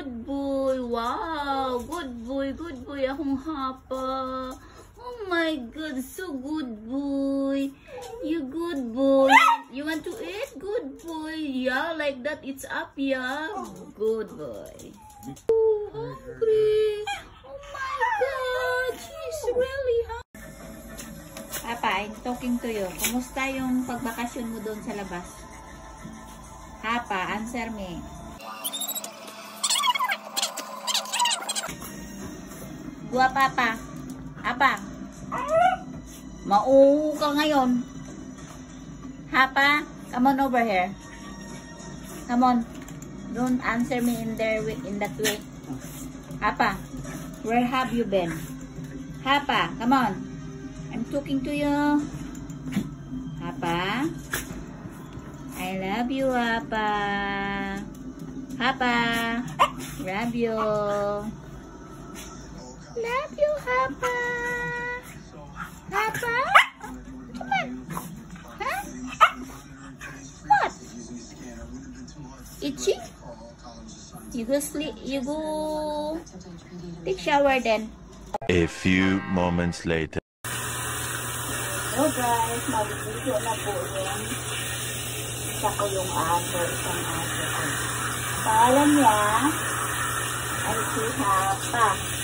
good boy. Wow, good boy, good boy akong hapa. Oh my god, so good boy. You good boy. You want to eat? Good boy. Yeah, like that. It's up, yeah. Good boy. Oh, hungry. Oh my god, she's really hungry. Papa, I'm talking to you. Kumusta yung pagbakasyon mo doon sa labas? Papa, answer me. Gua papa. Apa? Mau ka ngayon. Hapa, come on over here. Come on. Don't answer me in there wi- in that way. Hapa, where have you been? Hapa, come on. I'm talking to you. Hapa. I love you, Hapa. Hapa. Love you. Love you, Hapa. Hapa? Come on. Huh? What? Itchy? You go sleep. You go take shower then. A few moments later. So guys, magbibigyo na po yung isa ko yung aso, isang aso ko. Pangalan niya ay si Hapa.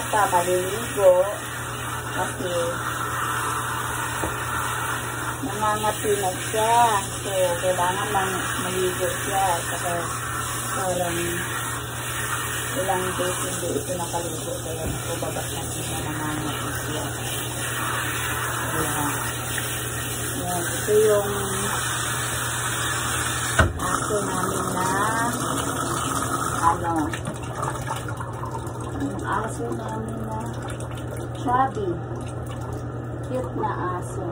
Hapa maliligo kasi nangangati na siya. So, kailangan mang maligo siya. Saka parang ilang days hindi ito nakaligo kaya nakubabas na siya nangangati siya. Ayan. Ayan. Ito yung aso namin na ano aso namin na chubby. Cute na aso.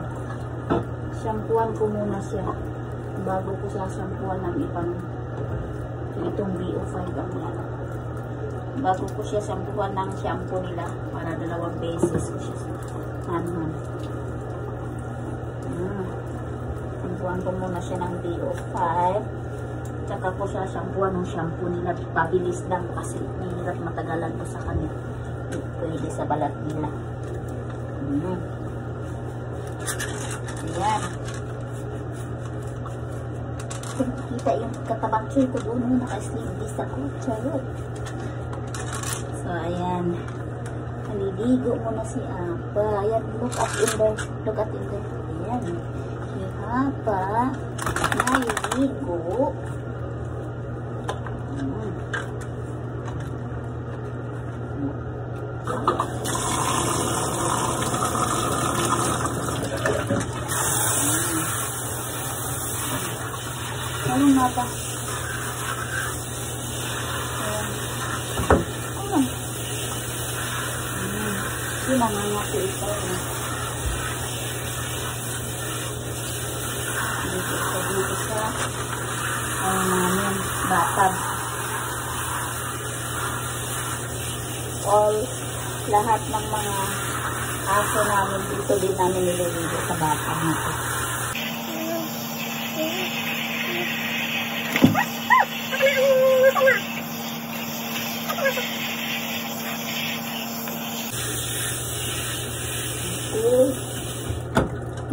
Shampooan ko muna siya bago ko sasampuan ng ibang itong BO5 ang yan. Bago ko siya sampuan ng shampoo nila para dalawang beses ko siya ano. Hmm. Sampuan ko muna siya ng BO5 tsaka ko siya sampuan ng shampoo nila pabilis lang kasi mahirap matagalan ko sa kanya pwede sa balat nila. Hmm. Ayan. Kita yung katabangkil ko doon naka-sleeveless ako. Charot. So, ayan. Naliligo mo na si Apa. Ayan, look at in there. Look at in there. Ayan. Si Apa. Naliligo. Ayan. Ano nga ba? Ayan. Ayan. Ayan. Hindi nangangati ito. Dito sa dito sa ano namin, batag. All, lahat ng mga aso namin dito din namin nililigo sa batag nito. Tapos,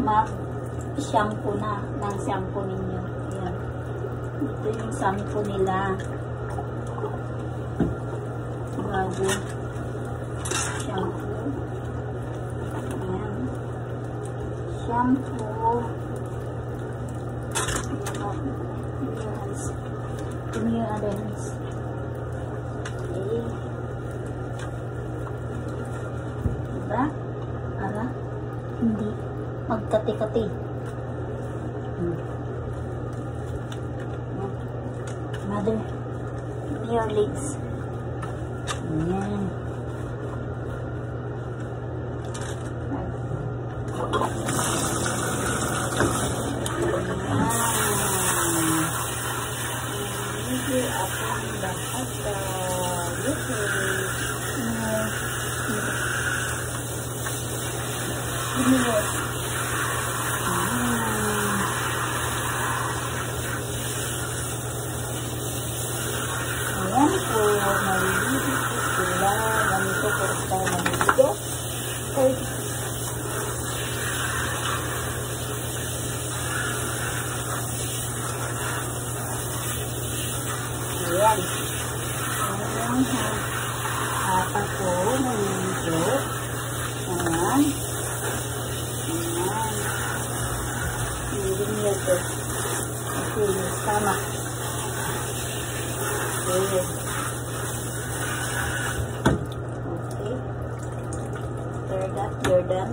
mag-shampoo na ng shampoo ninyo. Ayan. Ito yung shampoo nila. Bago. Shampoo. Ayan. Shampoo. Clearance. Okay. Diba? Ara? Hindi. Magkati-kati. Hmm. Mother, your legs. Ayan. Hindi はい。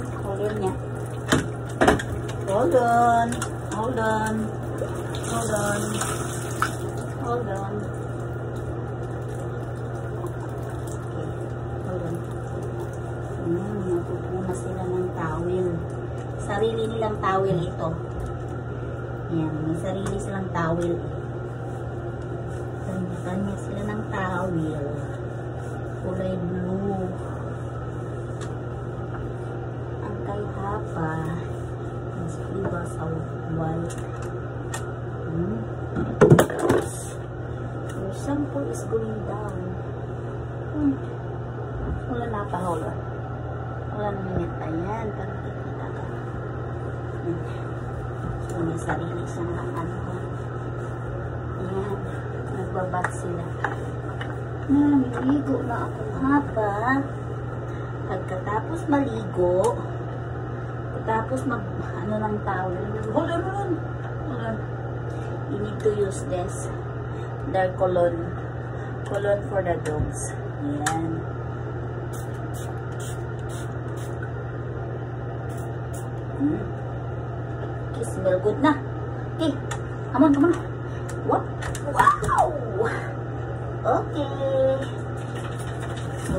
Hold on niya. Hold on. Hold on. Hold on. Hold on. Napupuna sila ng towel. Sarili nilang towel ito. Yan, may sarili silang towel. Kanya-kanya sila ng towel. Shampoo is going down. Hmm. Wala na pa, wala. Wala na minute pa yan. Para kikita ka. Hmm. So, may sarili siya ng ano. Ayan. Nagbabat sila. Namiligo na ako hapa. Pagkatapos maligo, pagkatapos mag, ano ng towel, hold on, hold on, hold on. You need to use this. Their cologne. Cologne for the dogs. Ayan. Hmm. Okay, smell good na. Okay, come on, come on. What? Wow! Okay. So,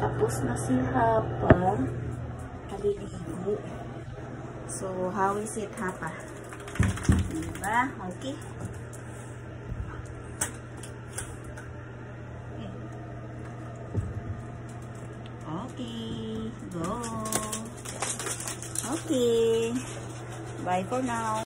tapos na si Hapa. Haliligo. So, how is it, Hapa? Diba? Okay. Okay. Bye for now.